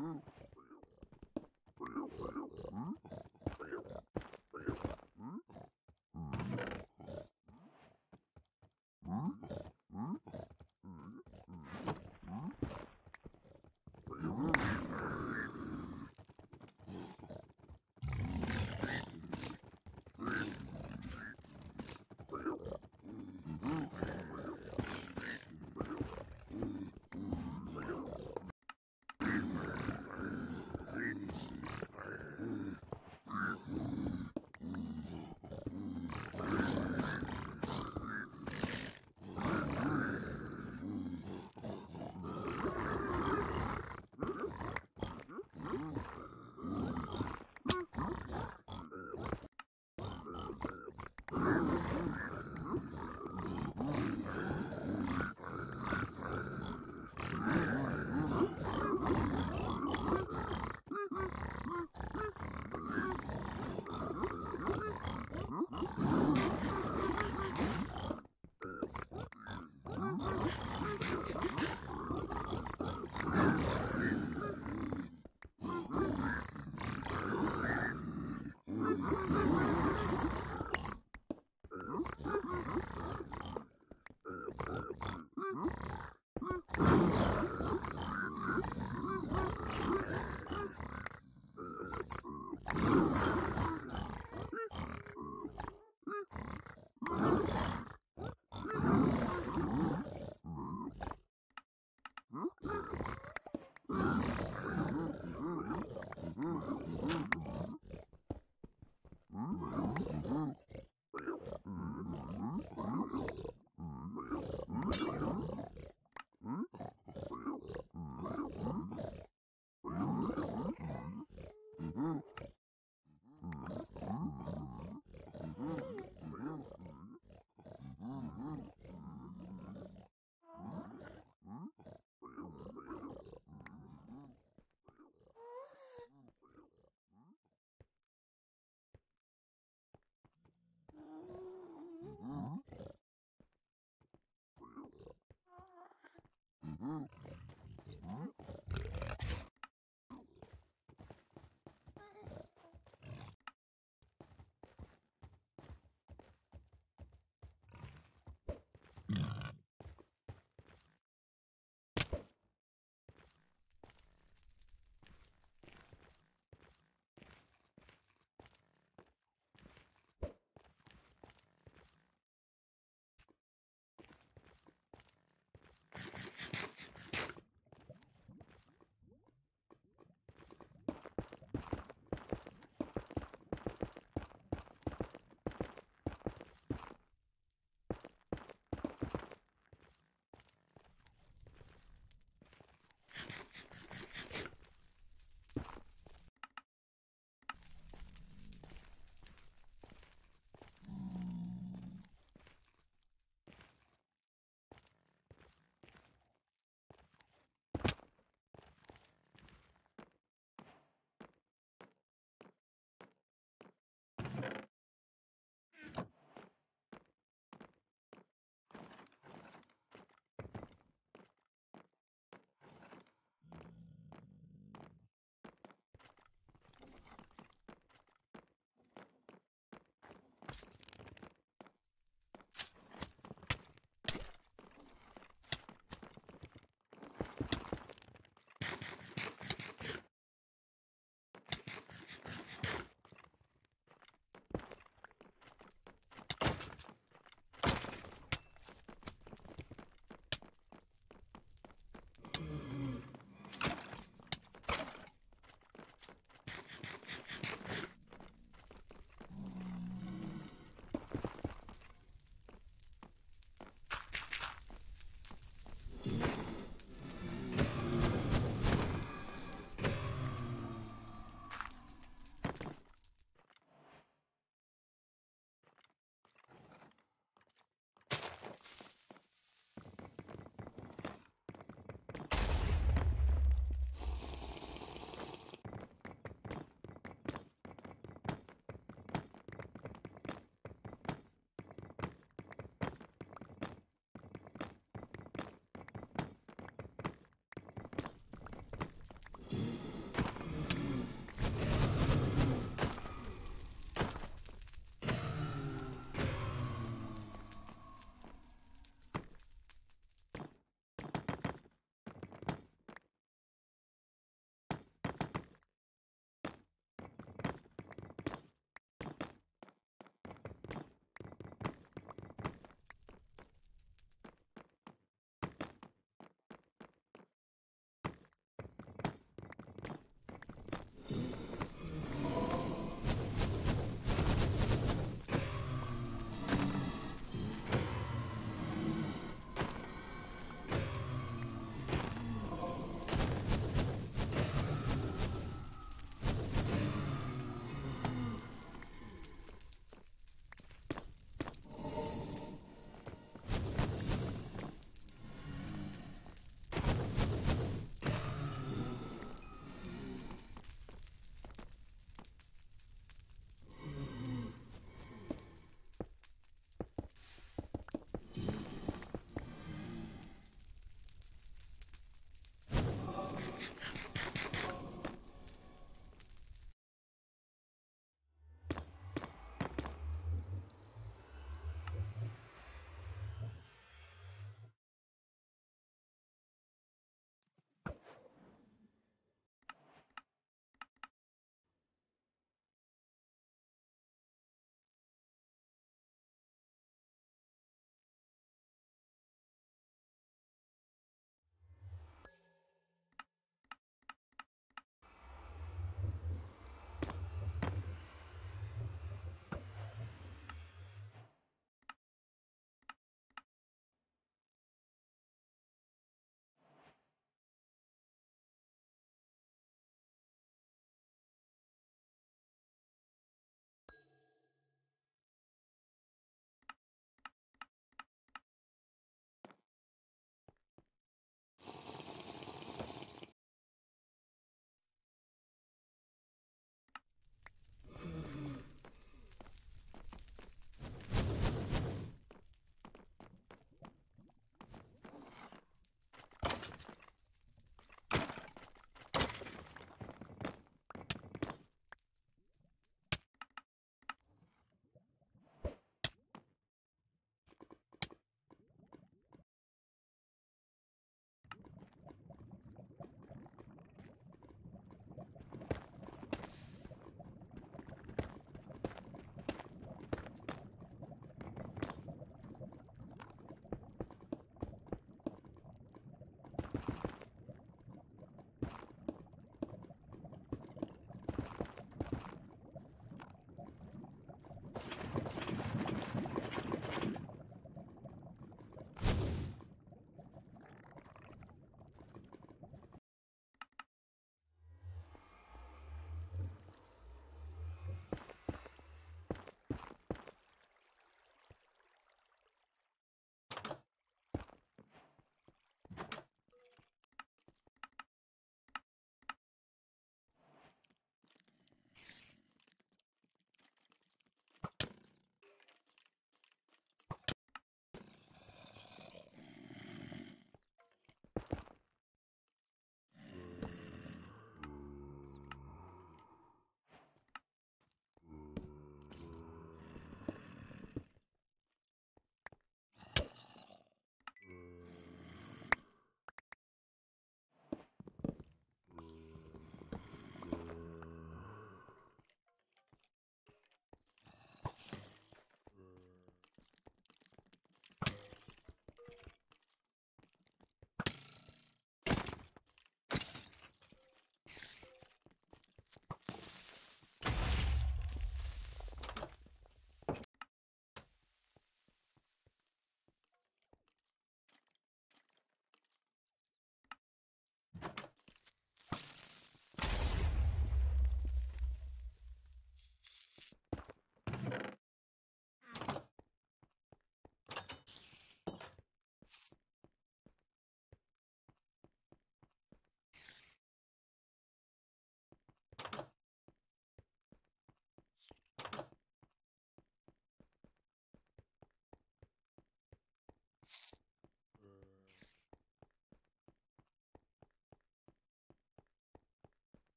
Hum?